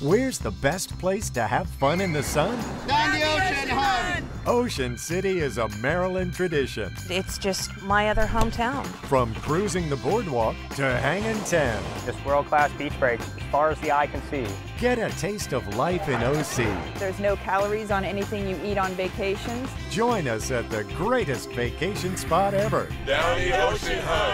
Where's the best place to have fun in the sun? Down the ocean, hon! Ocean City is a Maryland tradition. It's just my other hometown. From cruising the boardwalk to hanging 10. this world-class beach break, as far as the eye can see. Get a taste of life in OC. There's no calories on anything you eat on vacations. Join us at the greatest vacation spot ever. Down the ocean, hon.